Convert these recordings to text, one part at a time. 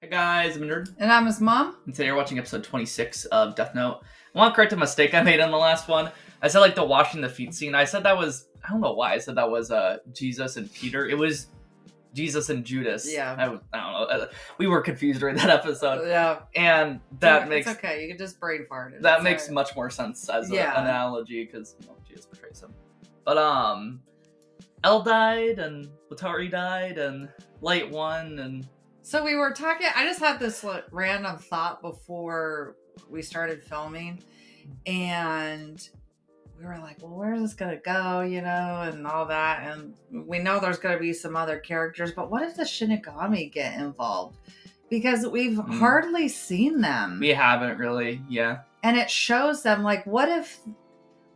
Hey guys, I'm a nerd. And I'm his mom. And today we're watching episode 26 of Death Note. I want to correct a mistake I made in the last one. I said like the washing the feet scene. I said that was I don't know why I said that was uh Jesus and Peter. It was Jesus and Judas. Yeah. I, I don't know. Uh, We were confused during that episode, yeah. and that it's makes okay. You can just brain fart it. that It's makes alright. much more sense as Yeah. an analogy because you know, Jesus betrays him. But um, El died and Watari died and Light won and So we were talking. I just had this random thought before we started filming, and we were like, "Well, where's this gonna go?" You know, and all that. And we know there's gonna be some other characters, but what if the Shinigami get involved? Because we've Hmm. hardly seen them, we haven't really. Yeah, and it shows them. Like, what if,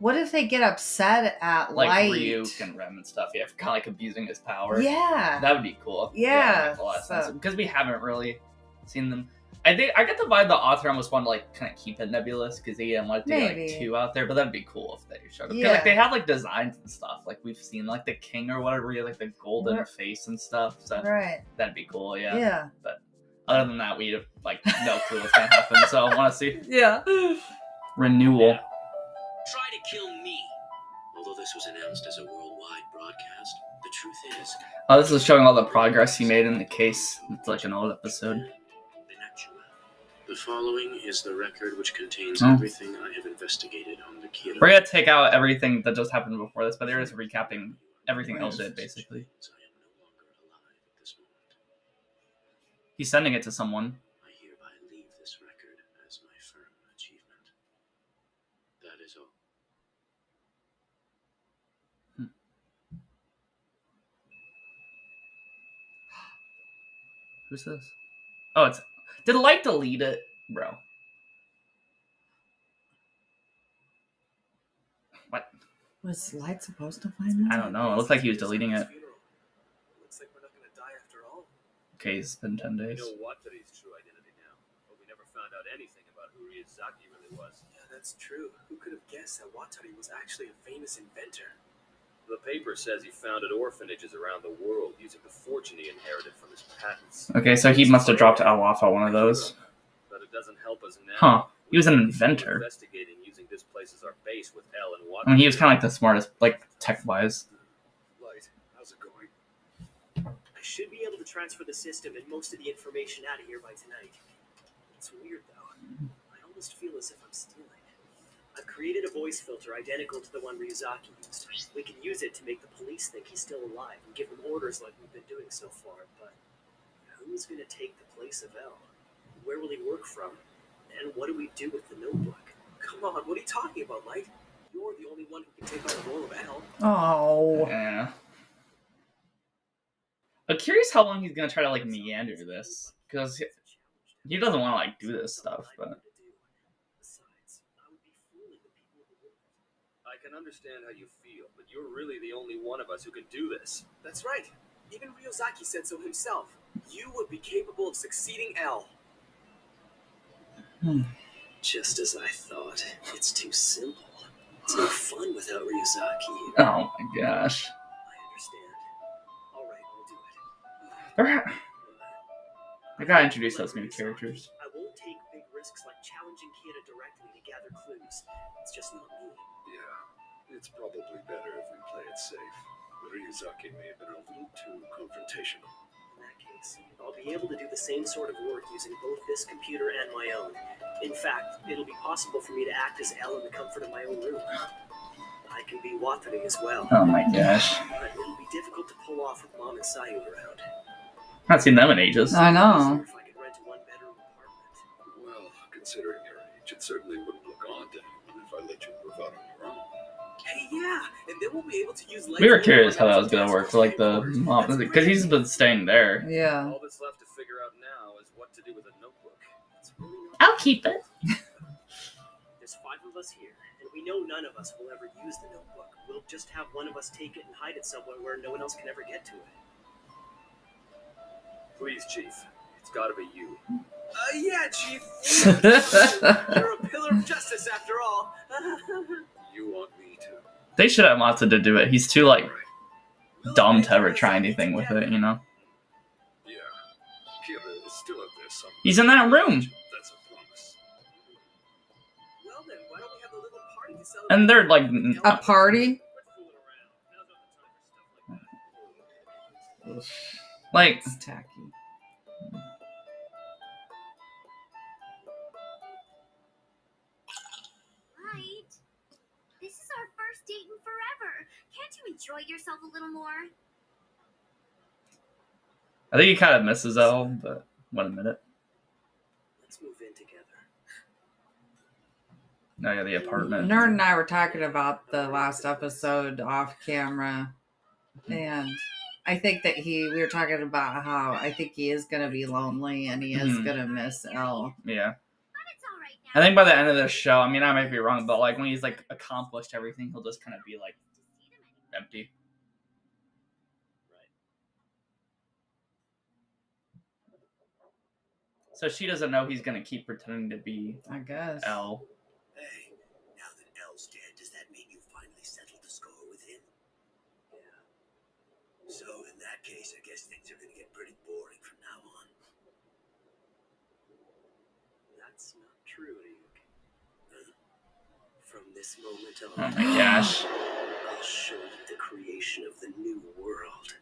what if they get upset at like light? Ryuk and Rem and stuff. Yeah, kind of like abusing his power. Yeah. That would be cool. Yeah, that makes a lot of sense. so- because we haven't really seen them. I think I get the vibe the author almost wanted to like kind of keep it nebulous because he didn't want to get Maybe. like two out there, but that'd be cool if they showed up. 'Cause, Yeah. Like they have like designs and stuff. Like we've seen like the king or whatever, he had, like the golden Where- face and stuff. So right. that'd be cool. Yeah. Yeah. But other than that, we have like no clue what's gonna happen. So I want to see Yeah. renewal. Try to kill me. Although this was announced as a worldwide broadcast, the truth is. Oh, this is showing all the progress he made in the case. It's like an old episode. The following is the record which contains Oh. everything I have investigated on the Kira. We're gonna take out everything that just happened before this, but they're just recapping everything else did basically. I am no longer alive at this moment. He's sending it to someone. I hereby leave this record as my firm achievement. That is all. Who's this? Oh, it's. Did Light delete it, bro? What? Was Light supposed to find that? I don't know. It looks like he was deleting it. Looks like we're not gonna die after all. Okay, it's been ten We days. know Watari's true identity now, but we never found out anything about who Ryuzaki really was. Yeah, that's true. Who could have guessed that Watari was actually a famous inventor? The paper says he founded orphanages around the world using the fortune he inherited from his patents. Okay, so he must have dropped Alwafa one of those. But it doesn't help us now. Huh. He was an We need to keep inventor. Investigating using this place as our base with L and Watari. I mean, he was kind of like the smartest, like tech wise. Light, how's it going? I should be able to transfer the system and most of the information out of here by tonight. It's weird though. I almost feel as if I'm stealing. I've created a voice filter identical to the one Ryuzaki used. We can use it to make the police think he's still alive and give him orders like we've been doing so far, but who's gonna take the place of L? Where will he work from? And what do we do with the notebook? Come on, what are you talking about, Light? You're the only one who can take on the role of L. Oh. Yeah. I'm curious how long he's gonna try to like meander this, because he doesn't want to like do this stuff. But I can understand how you feel, but you're really the only one of us who can do this. That's right. Even Ryuzaki said so himself. You would be capable of succeeding L. Hmm. Just as I thought. It's too simple. It's no fun without Ryuzaki. oh my gosh, I understand. All right, I'll do it. They're- I gotta introduce those new characters. I won't take big risks like challenging Kira directly to gather clues. It's just not me. Yeah, it's probably better if we play it safe. But Ryuzaki may have been a little too confrontational. In that case, I'll be able to do the same sort of work using both this computer and my own. In fact, it'll be possible for me to act as L in the comfort of my own room. I can be Watari as well. Oh my gosh, But it'll be difficult to pull off with Mom and Sayu around. not seen them in ages. I know. If I could rent one-bedroom apartment. Well, considering your age, it certainly wouldn't look odd to anyone if I let you move yeah, and then we'll be able to use. We were curious how that was gonna work for like the mom, because he's been staying there. Yeah. All that's left to figure out now is what to do with a notebook. It's really not I'll keep it. There's five of us here, and we know none of us will ever use the notebook. We'll just have one of us take it and hide it somewhere where no one else can ever get to it. Please, Chief. It's gotta be you. Uh, yeah, Chief. You're a pillar of justice after all. You want me to? They should have Matsu to do it. He's too like dumb to ever try anything with it, you know. Yeah. Kira is still up there. there's. He's in that room. That's a promise. Well then, why don't we have a little party to celebrate? And they're like, a party? Quit fooling around. Now's not the time for stuff like like, It's tacky. Yourself a little more? I think he kind of misses L, but one minute. Let's move in together. No, yeah, the apartment. Nerd and I were talking about the last episode off camera, and I think that he we were talking about how I think he is gonna be lonely and he is Mhm. gonna miss L. Yeah. But it's all right now. I think by the end of this show, I mean, I might be wrong, but like when he's like accomplished everything, he'll just kind of be like See them anymore. empty. So she doesn't know he's gonna keep pretending to be I guess. L. Hey, now that L's dead, does that mean you finally settled the score with him? Yeah. So in that case, I guess things are gonna get pretty boring from now on. That's not true, Ryuk. Huh? From this moment Oh on, my gosh. I'll show you the creation of the new world.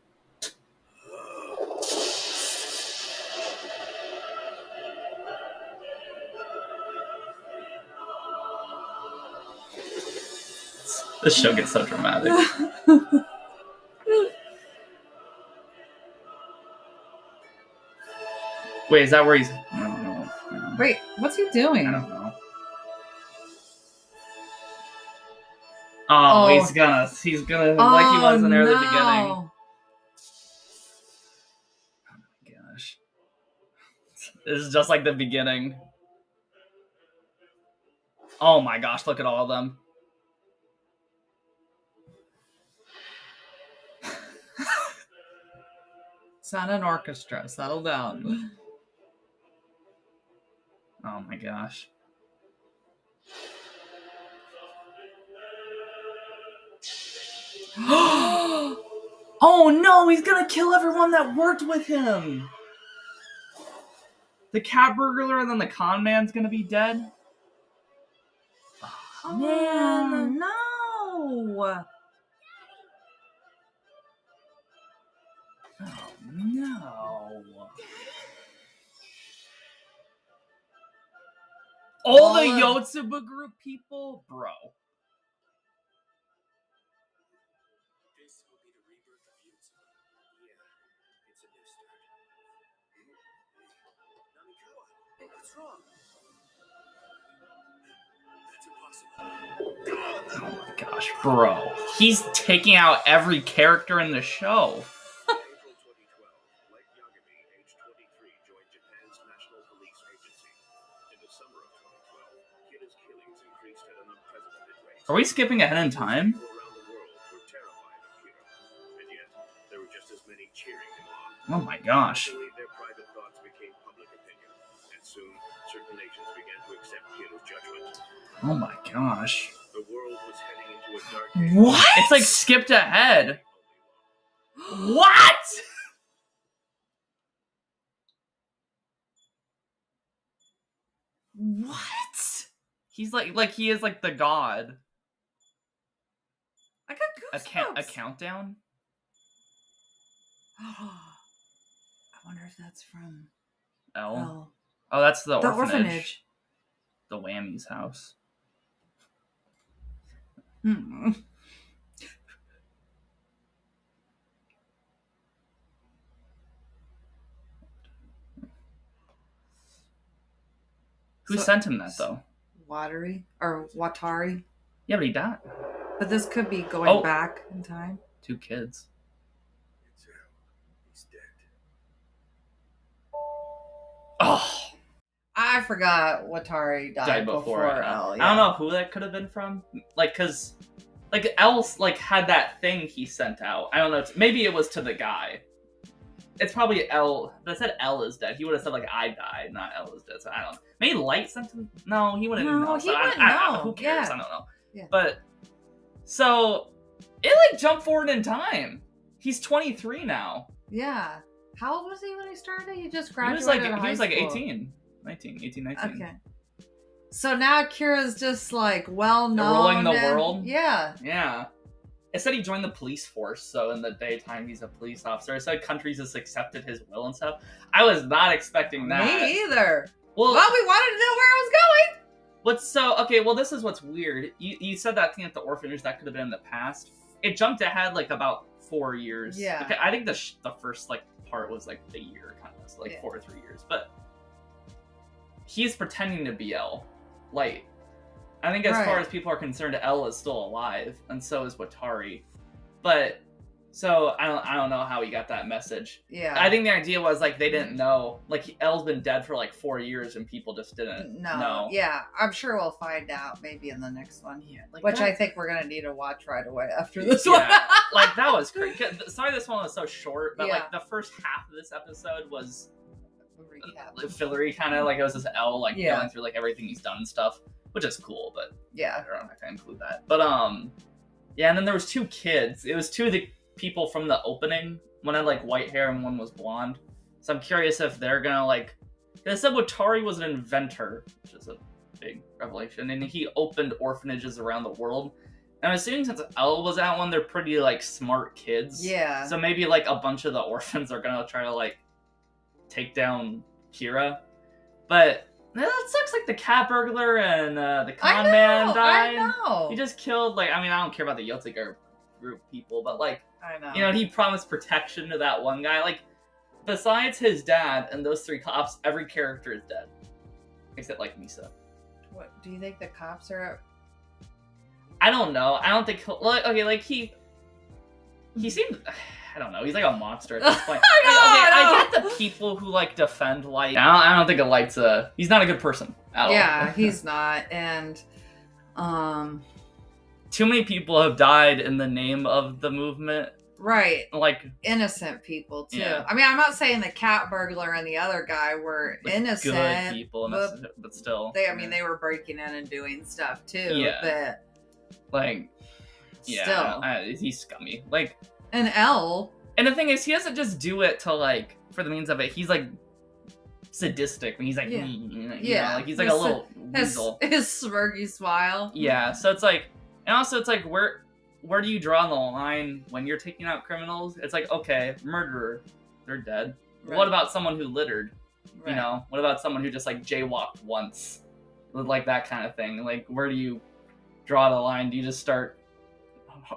This show gets so dramatic. Wait, is that where he's? I don't know. I don't know. Wait, what's he doing? I don't know. Oh, Oh. he's gonna, he's gonna, like he was in there at the oh, beginning. Oh no. Gosh, this is just like the beginning. Oh my gosh, look at all of them. It's not an orchestra. Settle down. Oh my gosh. oh no, he's gonna kill everyone that worked with him. The cat burglar and then the con man's gonna be dead. Oh, Man, no. No. All the Yotsuba group people, bro. This will be the rebirth of Yotsuba. Yeah, it's a new start. Hmm. Namikawa, what's wrong? That's impossible. Oh my gosh, bro. He's taking out every character in the show. Are we skipping ahead in time? People around the world were terrified of Kira, and yet there were just as many cheering him on. Oh my gosh. Eventually, their private thoughts became public opinion, and soon certain nations began to accept Kira's judgment. Oh my gosh. The world was heading into a dark. What? It's like skipped ahead. What? What? He's like like he is like the god. I got A, goosebumps. ca- a countdown? I wonder if that's from L. oh, Oh, that's the, the orphanage. orphanage. The Wammy's house. Hmm. Who So- sent him that though? Watery or Watari. Yeah, but he died. But this could be going Oh. back in time. Two kids. It's Al. He's dead. Oh, I forgot Watari died, died before, before. L. I don't know who that could have been from. Like, cause like else like had that thing he sent out. I don't know. Maybe it was to the guy. It's probably L. But I said L is dead. He would have said like I died, not L is dead. So I don't. know. Maybe Light sent him. No, he wouldn't No, know. he so I- wouldn't I, I, know. Who cares? Yeah. I don't know. Yeah. But so it like jumped forward in time. He's 23 now. Yeah. How old was he when he started? He just He graduated. was like he was like 18, 19, 18, 19. Okay. So now Kira's just like well known. ruling the and- world? Yeah. Yeah. It said he joined the police force, so in the daytime he's a police officer. It said countries just accepted his will and stuff. I was not expecting that. Me either. Well, Well, we wanted to know where I was going. What's so okay? Well, this is what's weird. You, you said that thing at the orphanage that could have been in the past. It jumped ahead like about four years. Yeah. Okay, I think the sh- the first like part was like the year kind of so, like Yeah. four or three years, but he's pretending to be L. Like, I think as far as people are concerned, L is still alive, and so is Watari. But so I don't I don't know how he got that message. Yeah. I think the idea was like they didn't know. Like L's been dead for like four years, and people just didn't no. know. Yeah, I'm sure we'll find out maybe in the next one. Yeah, like Which that- I think we're gonna need to watch right away after this Yeah. one. like that was crazy. Sorry, this one was so short, but Yeah. like the first half of this episode was Recap. like, fillery, kind of like it was this L like Yeah. going through like everything he's done and stuff, which is cool. But Yeah. I don't know, I'm not gonna include that. But um, yeah, and then there was two kids. It was two of the people from the opening. One had like white hair and one was blonde. So I'm curious if they're gonna like. They said Watari was an inventor, which is a big revelation, and he opened orphanages around the world. And I'm assuming since L was at one, they're pretty like smart kids. Yeah. So maybe like a bunch of the orphans are gonna try to like take down Kira. But eh, that sucks like the cat burglar and uh, the con know. man I died. know. He just killed like I mean I don't care about the Yotsuba group people, but like I know. you know he promised protection to that one guy. Like besides his dad and those three cops, every character is dead except like Misa. What do you think the cops are? I don't know. I don't think he'll, like okay like he he seemed I don't know. He's like a monster at this point. I know, Like, okay, I I, get the people who like defend light. I don't, I don't think a light's a. He's not a good person at all. Yeah, he's not, and um, Too many people have died in the name of the movement. right, Like innocent people too. Yeah. I mean, I'm not saying the cat burglar and the other guy were like, innocent. good people, but- but still, They, I mean, they were breaking in and doing stuff too. Yeah. But like yeah, still, I- he's scummy. Like, an L. and the thing is, he doesn't just do it to like for the means of it. He's like sadistic. when He's like, Yeah. you know, Yeah. like he's like His- a little His, weasel. his smirky smile. Yeah, so it's like, and also it's like, where where do you draw the line when you're taking out criminals? It's like, okay, murderer, they're dead. Right, What about someone who littered? You know, what about someone who just like jaywalked once, like that kind of thing? Like, where do you draw the line? Do you just start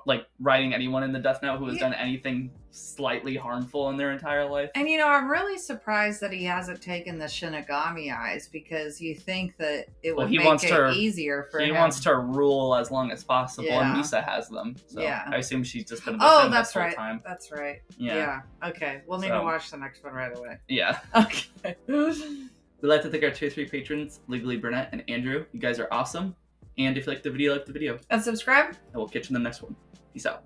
like writing anyone in the death note who has Yeah. done anything slightly harmful in their entire life? And you know, I'm really surprised that he hasn't taken the Shinigami eyes because you think that it Well, would he make wants it to- easier for He him. wants to rule as long as possible, and Misa has them. So Yeah. I assume she's just been Oh, that's right. time. That's right. Yeah. Yeah. Okay. We'll need So- to watch the next one right away. Yeah. Okay. We'd like to thank our tier three patrons, Legally Burnett and Andrew. You guys are awesome. And if you like the video, like the video. and subscribe. And we'll catch you in the next one. Peace out.